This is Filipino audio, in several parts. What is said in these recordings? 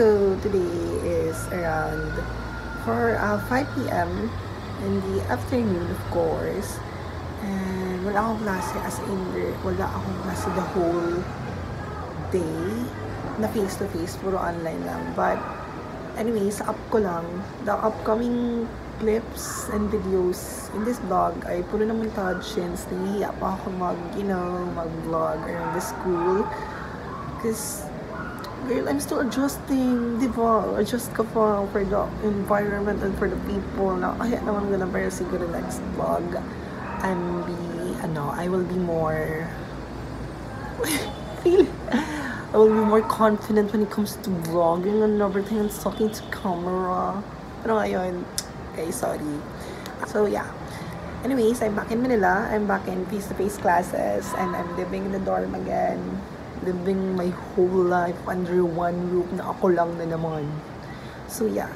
so today is around 4, uh, 5 p.m. in the afternoon, of course. And wala akong klase as in, wala akong klase the whole day na face-to-face, puro online lang. But, anyway, sa up ko lang, the upcoming clips and videos in this vlog ay puro na montage since nahihiya pa ako mag, you know, mag-vlog around the school. Because, girl, I'm still adjusting, di ba? Adjust ka pa for the environment and for the people. Na, naman gana pero siguro next vlog, I'm be, ano, I will be more, I will be more confident when it comes to vlogging and everything and talking to camera. Pero ngayon, okay, sorry. So, yeah. Anyways, I'm back in Manila. I'm back in face-to-face classes and I'm living in the dorm again. Living my whole life under one roof na ako lang na naman. So, yeah.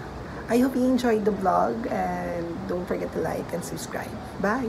I hope you enjoyed the vlog and don't forget to like and subscribe. Bye!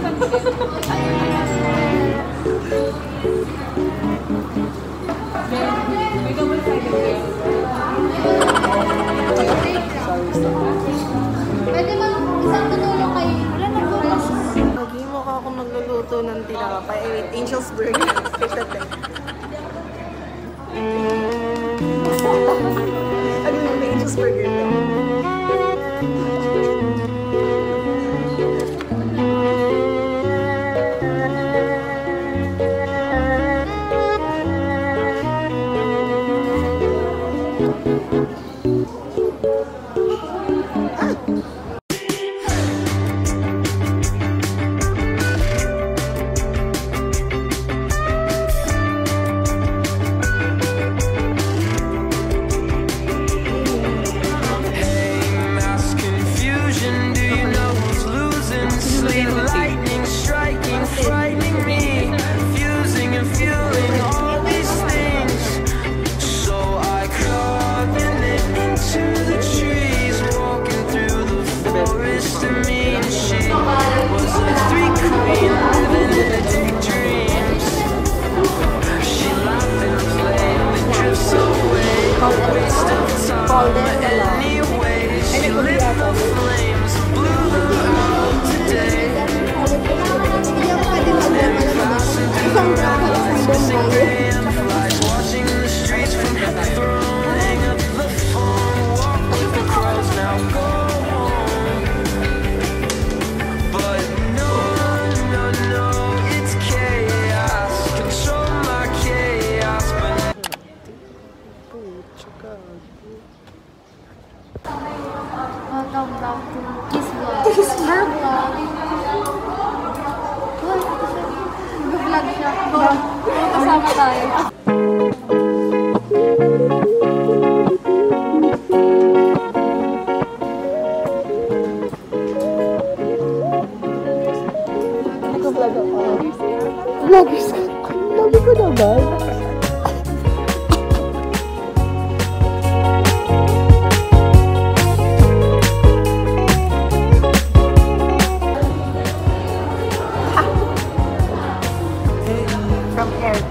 looks pretty though. Back to Kiss Vlog. Kiss Vlog? Vlog. Ito siya. Nag-vlog siya. Kasama tayo. Vloggers ka. Lagi ko naman.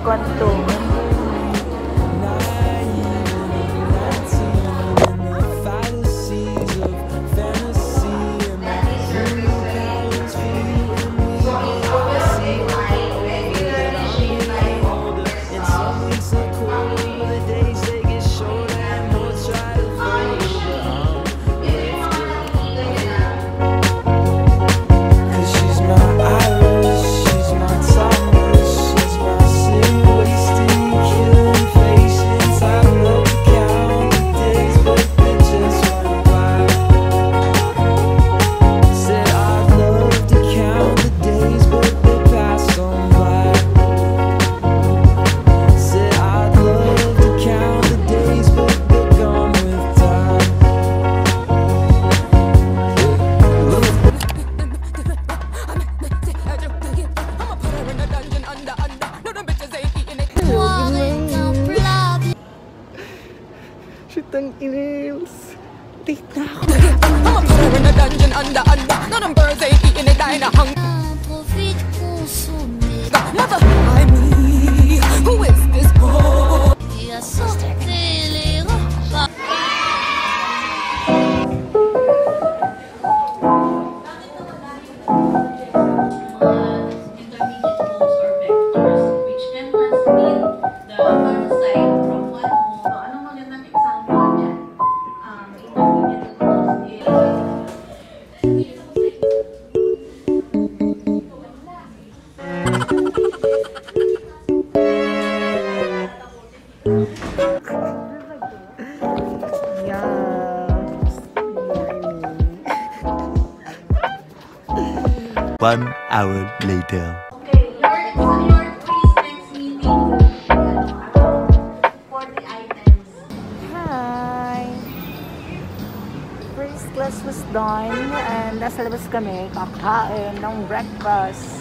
con tù One hour later. Okay, your, your next meeting will be ano, about 40 items. Hi! First class was done and nasa labas kami kakain ng breakfast.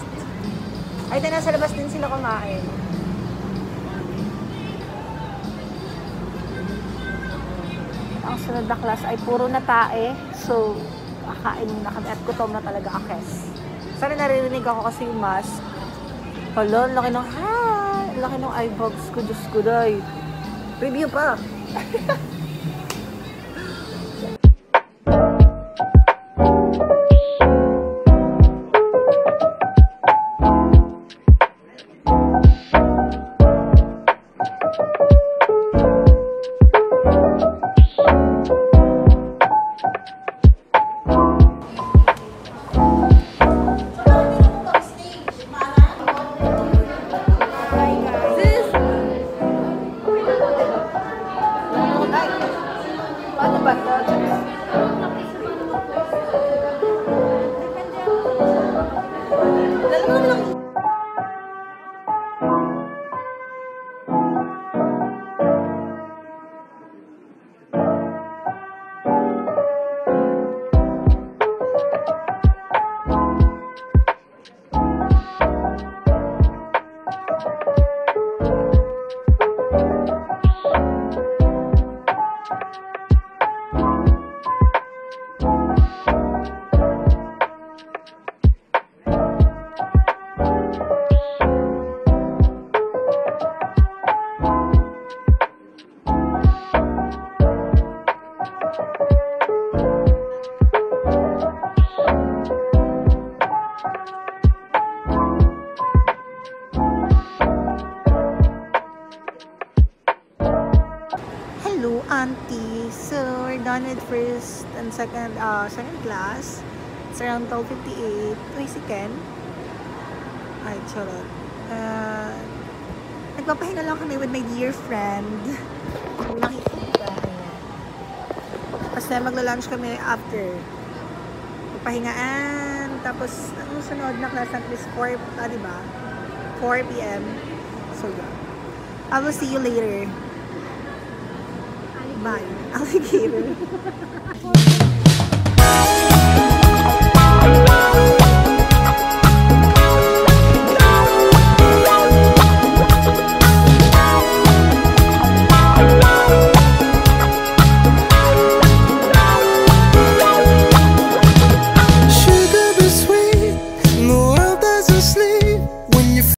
Ay, di nasa labas din sila kumain. Ang sunod na class ay puro na tae. So, kakain muna kami at gutom na talaga akes. Sana naririnig ako kasi yung mask. Hala, laki ng ha! Laki ng eye bags ko, Diyos ko, day. Review pa. Hello, auntie. So, we're first and second uh, second class. It's around 12.58. Uy, si Ken. Ay, charot. Uh, nagpapahinga lang kami with my dear friend. Nakikita. Ayan. Kasi magla-lunch kami after. Papahingaan. Tapos, ang sunod na class at least 4, ah, di ba? 4 p.m. So, yeah. I will see you later. Bye. Alligator.